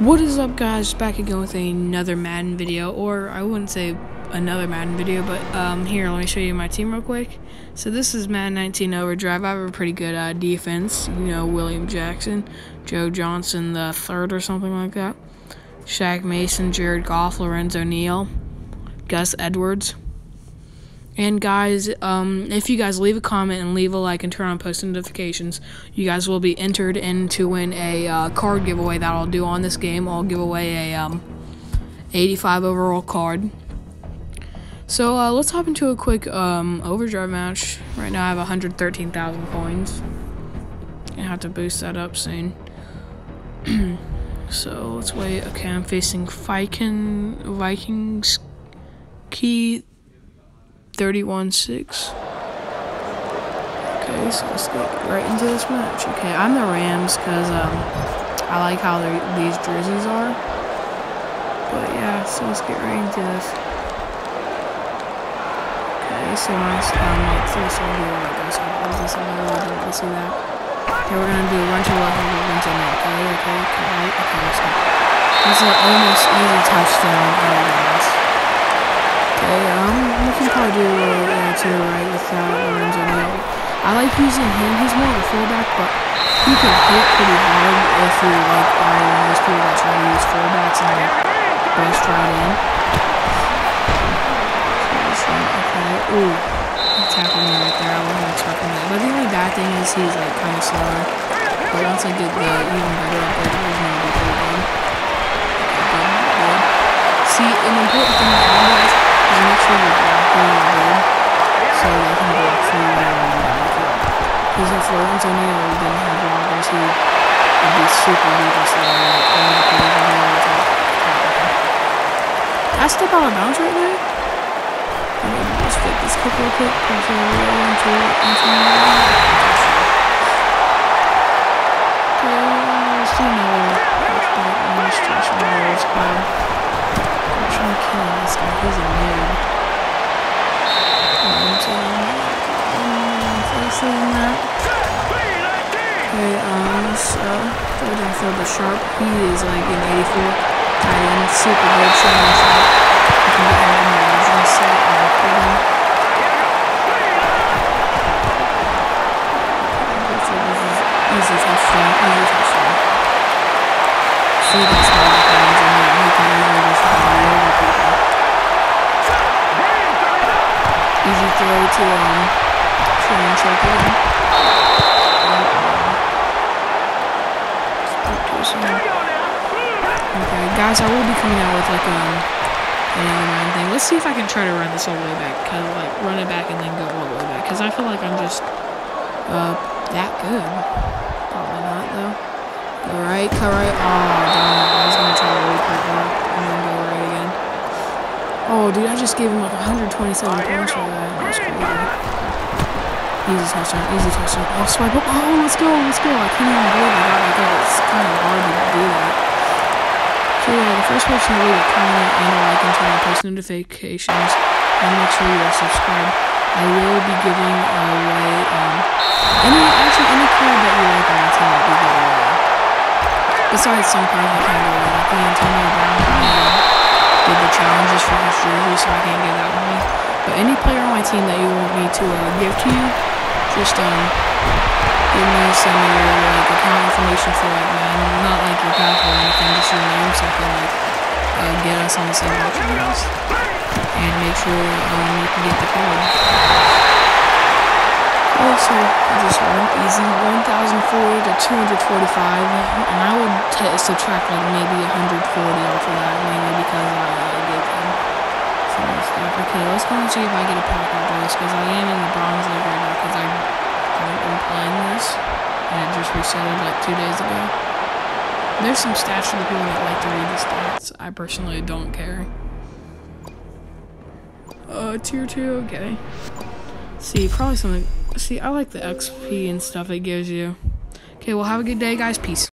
What is up guys, back again with another Madden video, or I wouldn't say another Madden video, but um, here, let me show you my team real quick. So this is Madden 19 Overdrive, I have a pretty good uh, defense, you know, William Jackson, Joe Johnson the third or something like that, Shaq Mason, Jared Goff, Lorenzo Neal, Gus Edwards, and guys, um, if you guys leave a comment and leave a like and turn on post notifications, you guys will be entered in to win a uh, card giveaway that I'll do on this game. I'll give away a um, 85 overall card. So uh, let's hop into a quick um, overdrive match. Right now I have 113,000 coins. I have to boost that up soon. so let's wait. Okay, I'm facing Viking Vikings key 31-6. Okay, so let's get right into this match. Okay, I'm the Rams because um, I like how these jerseys are. But yeah, so let's get right into this. Okay, so I um, like first I'll do like this. This on the road and see that. Okay, we're gonna do a run to left and run to right. Okay, okay, okay, okay, let's go. That's an almost easy touchdown. Guys. Probably do a little uh, to the right with that Lorenzo Neal. I like using him. He's more of a fullback, but he can hit pretty hard if you like those people that try to use fullbacks and like burst right in. Okay, ooh, he tackled me right there. I wasn't expecting that. But the only bad thing is he's like kind of slower. But once I get the even better upgrade, he's gonna be pretty good. Okay, good, good. See, an important thing Lorenzo Neal didn't have blockers, he would be super dangerous to I step out of bounds right there? I'm gonna just fit this kick real quick, pass it over there into, into let's do another touchback on this stretch of the squad. I'm trying to kill this guy, he's a facing um, so, third and third, but Sharpe, he is like an 84 tight end, super good, showing. You can get him in the original set and record him. Easy touchdown, easy touchdown. See, that's how it happens, and he can easily just run over people. Easy throw to, um, try and choke. Okay, guys, I will be coming out with like um another nine thing. Let's see if I can try to run this all the way back. Cause like run it back and then go all the way back. Cause I feel like I'm just uh that good. Probably not though. Go right, cut right. Oh darn! I was gonna try to recut that and then go right again. Oh, dude, I just gave him like 127 points for that. That's crazy. Easy touchdown, easy touchdown. Oh, swipe. Oh, let's go, let's go. I can't even believe I got that. It's kind of hard to do that. So yeah, the first person to leave a comment and a like and turn on post notifications and make sure you are subscribed. I will be giving away um, any actually any card that you like on my team will be given away. Besides some cards I can't give away, like the Antonio Brown um, did the challenges for his jersey, so I can't give that away. But any player on my team that you want me to uh, give to you, just um give me some of your like account information for it, man. Not like your password or anything, just your name so I can like uh, get us on the same watching. And make sure um you can get the card. Also, just one easy 1,004 to 245, and I would subtract like maybe 140 off of that, mainly because I uh, gave stuff. Okay, let's go and see if I get a pack of this, because I am in the bronze league right now, because I this, and it just resetted like two days ago. There's some stats for the people that like to read the stats. I personally don't care. Uh, tier 2, okay. See, probably something. See, I like the XP and stuff it gives you. Okay, well, have a good day, guys. Peace.